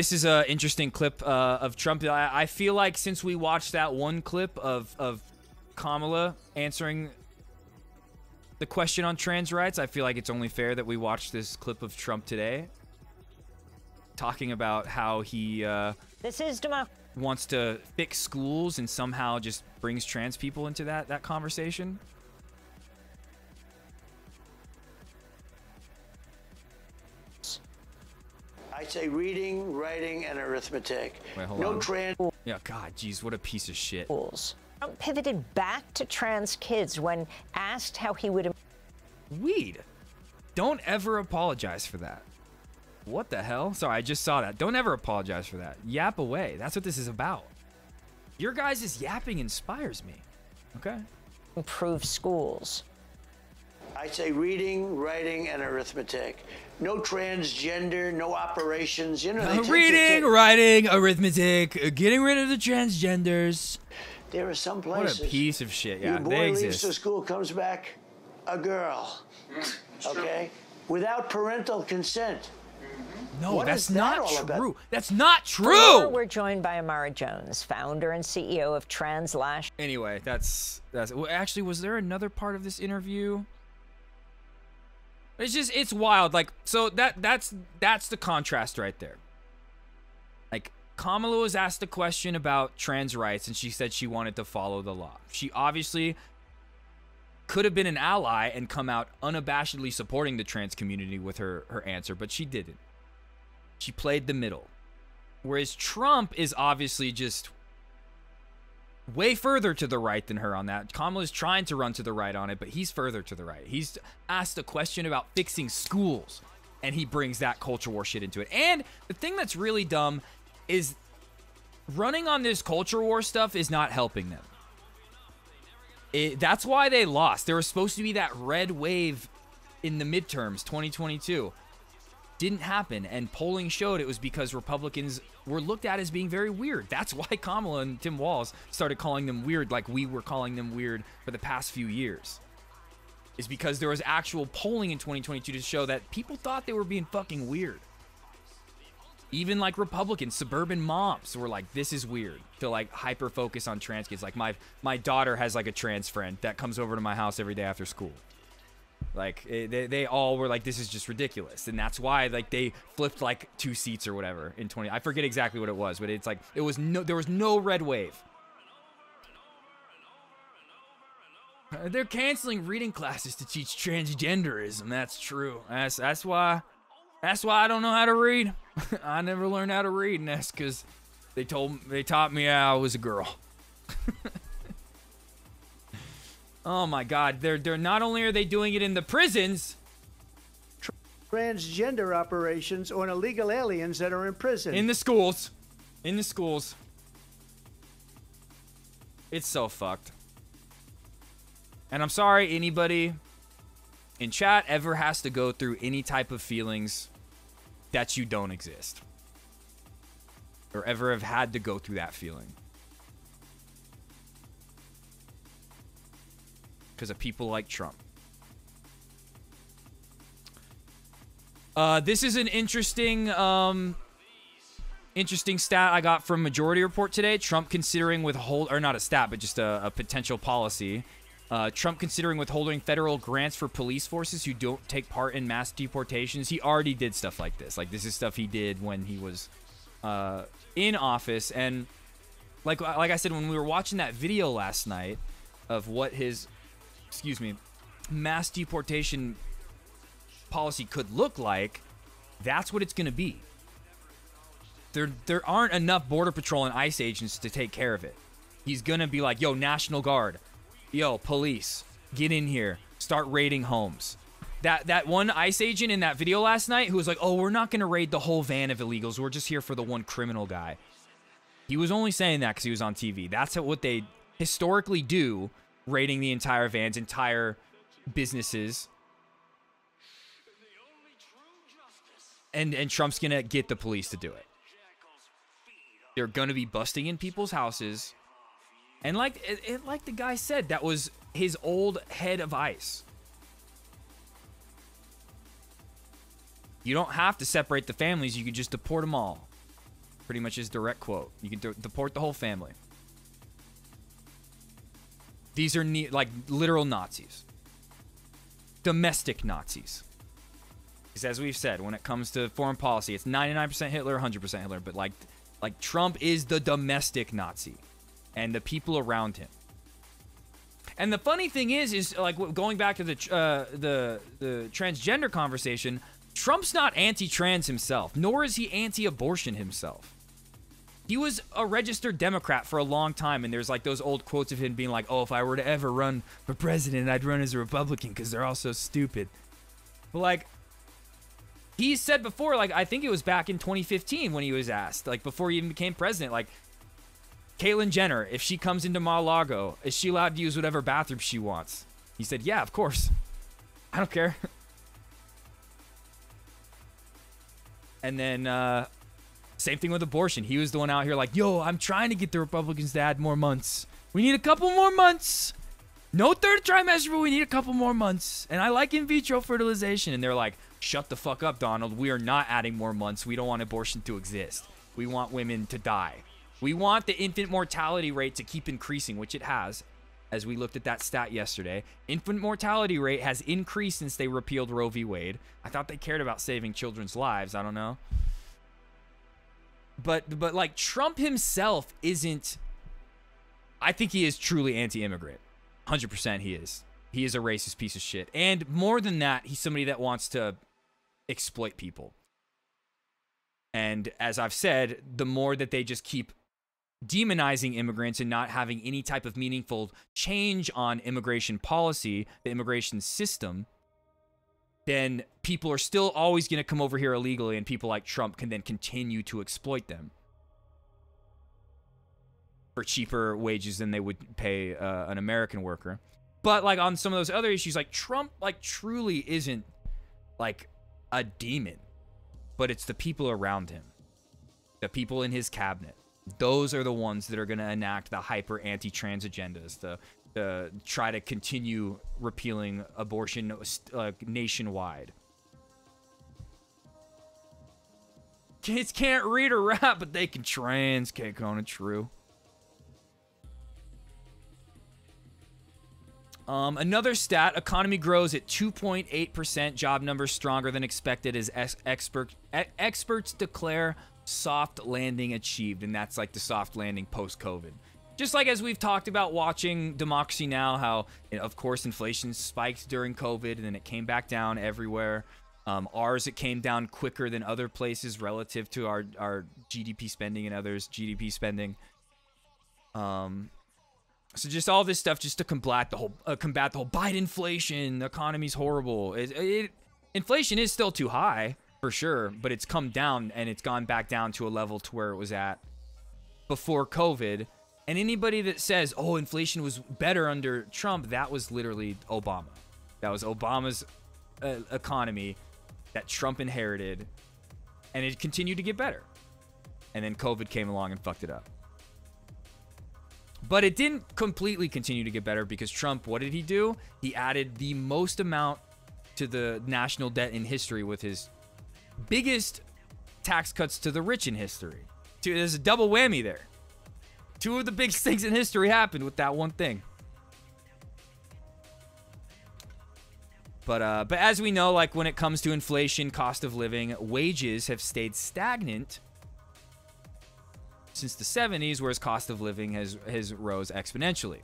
This is a interesting clip uh, of Trump. I, I feel like since we watched that one clip of of Kamala answering the question on trans rights, I feel like it's only fair that we watch this clip of Trump today, talking about how he uh, This is democracy. wants to fix schools and somehow just brings trans people into that that conversation. I'd say reading, writing, and arithmetic. Wait, hold no on. trans. Yeah, God, jeez, what a piece of shit. schools. Trump pivoted back to trans kids when asked how he would Weed. Don't ever apologize for that. What the hell? Sorry, I just saw that. Don't ever apologize for that. Yap away. That's what this is about. Your guys' yapping inspires me. Okay. improve schools. I'd say reading, writing, and arithmetic. No transgender, no operations. You know, they take your Reading, writing, arithmetic, uh, getting rid of the transgenders. There are some places. What a piece of shit. Yeah, your boy they leaves exist. to school, comes back, a girl. Okay, without parental consent. No, What that's is that not about? true. That's not For more, true. We're joined by Imara Jones, founder and CEO of Translash. Anyway, that's that's. Well, actually, was there another part of this interview? It's just it's wild. Like so that that's that's the contrast right there. Like Kamala was asked a question about trans rights, and she said she wanted to follow the law. She obviously could have been an ally and come out unabashedly supporting the trans community with her her answer, but she didn't. She played the middle. Whereas Trump is obviously just way further to the right than her on that. Kamala's trying to run to the right on it, but he's further to the right. He's asked a question about fixing schools, and he brings that culture war shit into it. And the thing that's really dumb is running on this culture war stuff is not helping them. It, that's why they lost. There was supposed to be that red wave in the midterms 2022 didn't happen. And polling showed it was because republicans were looked at as being very weird. That's why kamala and tim walz started calling them weird like we were calling them weird for the past few years. Is because there was actual polling in 2022 to show that people thought they were being fucking weird. Even like republicans suburban moms were like this is weird. To like hyper focus on trans kids. Like my my daughter has like a trans friend that comes over to my house every day after school like they, they all were like, this is just ridiculous, and that's why like they flipped like two seats or whatever in twenty. I forget exactly what it was, but it's like it was no there was no red wave. Uh, They're canceling reading classes to teach transgenderism. That's true. That's that's why that's why I don't know how to read. I never learned how to read, and that's because they told they taught me I was a girl. Oh my God! They're they're not only are they doing it in the prisons, transgender operations on illegal aliens that are in prison. in the schools, in the schools. It's so fucked. And I'm sorry anybody in chat ever has to go through any type of feelings that you don't exist. Or ever have had to go through that feeling. Because of people like Trump. Uh, this is an interesting um, interesting stat I got from Majority Report today. Trump considering withhold, or not a stat, but just a, a potential policy. Uh, Trump considering withholding federal grants for police forces who don't take part in mass deportations. He already did stuff like this. Like this is stuff he did when he was uh, in office, and like like I said when we were watching that video last night of what his excuse me mass deportation policy could look like, that's what it's going to be. There, there aren't enough border patrol and ICE agents to take care of it. He's gonna be like, "Yo, National Guard, yo, police, get in here, start raiding homes." That that one ICE agent in that video last night who was like, "Oh, we're not gonna raid the whole van of illegals. We're just here for the one criminal guy." He was only saying that because he was on TV. That's what they historically do, raiding the entire vans, entire businesses. And and Trump's gonna get the police to do it. They're gonna be busting in people's houses, and like it, it, like the guy said, that was his old head of ICE. You don't have to separate the families; you could just deport them all. Pretty much his direct quote. You can de- deport the whole family. These are ne- like literal Nazis. Domestic Nazis. Because as we've said, when it comes to foreign policy, it's 99% Hitler, 100% Hitler. But like, like Trump is the domestic Nazi, and the people around him. And the funny thing is, is like going back to the uh, the the transgender conversation. Trump's not anti-trans himself, nor is he anti-abortion himself. He was a registered Democrat for a long time, and there's like those old quotes of him being like, "Oh, if I were to ever run for president, I'd run as a Republican because they're all so stupid." But like, he said before, like I think it was back in 2015 when he was asked, like before he even became president, like Caitlyn Jenner, if she comes into Mar-a-Lago, is she allowed to use whatever bathroom she wants? He said, Yeah, of course. I don't care. and then, uh, same thing with abortion. He was the one out here like, Yo, I'm trying to get the Republicans to add more months. We need a couple more months. No third trimester, but we need a couple more months. And I like in vitro fertilization. And they're like, Shut the fuck up, Donald. We are not adding more months. We don't want abortion to exist. We want women to die. We want the infant mortality rate to keep increasing, which it has, as we looked at that stat yesterday. Infant mortality rate has increased since they repealed Roe v. Wade. I thought they cared about saving children's lives. I don't know. But but like Trump himself isn't I think he is truly anti-immigrant. 100% he is. He is a racist piece of shit. And more than that, he's somebody that wants to exploit people. And as I've said, the more that they just keep demonizing immigrants and not having any type of meaningful change on immigration policy, the immigration system, then people are still always going to come over here illegally, and people like Trump can then continue to exploit them for cheaper wages than they would pay uh, an American worker. But like on some of those other issues, like Trump, like truly isn't like a demon, but it's the people around him, the people in his cabinet those are the ones that are going to enact the hyper anti-trans agendas, the try to continue repealing abortion uh, nationwide. Kids can't read or rap, but they can trans. Can't Kona true. Um, another stat: economy grows at 2.8%. Job numbers stronger than expected as ex- expert, e- experts declare soft landing achieved, and that's like the soft landing post COVID. Just like as we've talked about watching Democracy Now, how of course inflation spiked during COVID and then it came back down everywhere. Um, ours it came down quicker than other places relative to our our GDP spending and others GDP spending. Um, so just all this stuff just to combat the whole uh, combat the whole Biden inflation. The economy's horrible. It, it, inflation is still too high for sure, but it's come down and it's gone back down to a level to where it was at before COVID. And anybody that says, "Oh, inflation was better under Trump," that was literally Obama. That was Obama's uh, economy that Trump inherited, and it continued to get better. And then COVID came along and fucked it up. But it didn't completely continue to get better because Trump, what did he do? He added the most amount to the national debt in history with his biggest tax cuts to the rich in history. There's a double whammy there. Two of the biggest things in history happened with that one thing. But uh, but as we know, like when it comes to inflation, cost of living, wages have stayed stagnant since the 70s, whereas cost of living has has rose exponentially.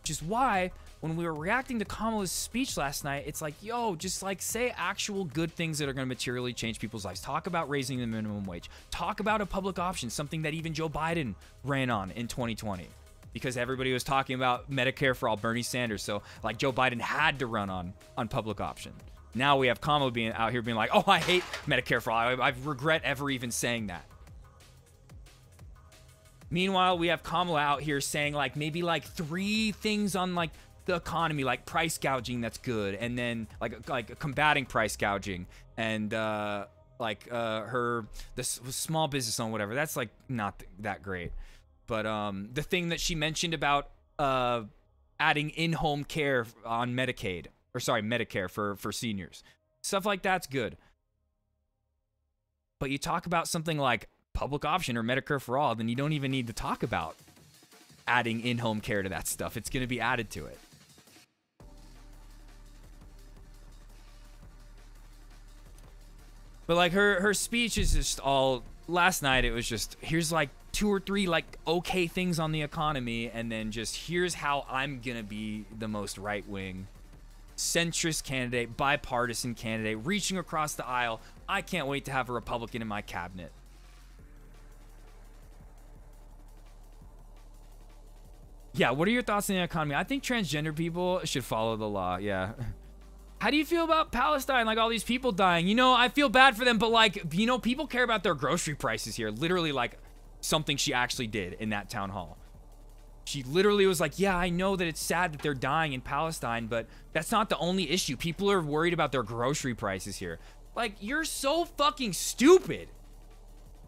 Which is why when we were reacting to Kamala's speech last night, it's like, yo, just like say actual good things that are going to materially change people's lives. Talk about raising the minimum wage. Talk about a public option, something that even Joe Biden ran on in 2020 because everybody was talking about Medicare for all Bernie Sanders. So like Joe Biden had to run on on public option. Now we have Kamala being out here being like, "Oh, I hate Medicare for all. I, I regret ever even saying that." Meanwhile, we have Kamala out here saying like maybe like three things on like the economy, like price gouging that's good, and then like like combating price gouging, and uh, like uh, her the small business on whatever. That's like not that great, but um, the thing that she mentioned about uh, adding in-home care on Medicaid or sorry Medicare for for seniors, stuff like that's good. But you talk about something like public option or Medicare for all, then you don't even need to talk about adding in-home care to that stuff. It's going to be added to it. But like her her speech is just all last night it was just here's like two or three like okay things on the economy and then just here's how I'm going to be the most right wing centrist candidate, bipartisan candidate, reaching across the aisle. I can't wait to have a Republican in my cabinet. Yeah, what are your thoughts on the economy? I think transgender people should follow the law. Yeah. How do you feel about Palestine? Like all these people dying. You know, I feel bad for them, but like, you know, people care about their grocery prices here. Literally, like something she actually did in that town hall. She literally was like, Yeah, I know that it's sad that they're dying in Palestine, but that's not the only issue. People are worried about their grocery prices here. Like, you're so fucking stupid.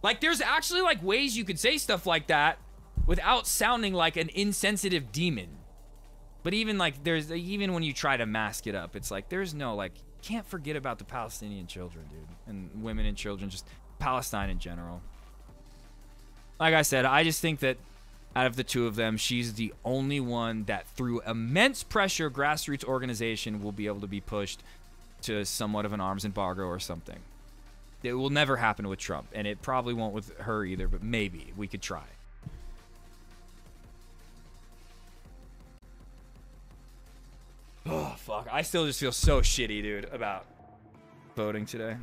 Like, there's actually like ways you could say stuff like that without sounding like an insensitive demon. But even like there's even when you try to mask it up, it's like there's no like can't forget about the Palestinian children, dude, and women and children, just Palestine in general. Like I said, I just think that out of the two of them, she's the only one that through immense pressure, grassroots organization will be able to be pushed to somewhat of an arms embargo or something. It will never happen with Trump, and it probably won't with her either, but maybe we could try. Oh, fuck. I still just feel so shitty, dude, about voting today.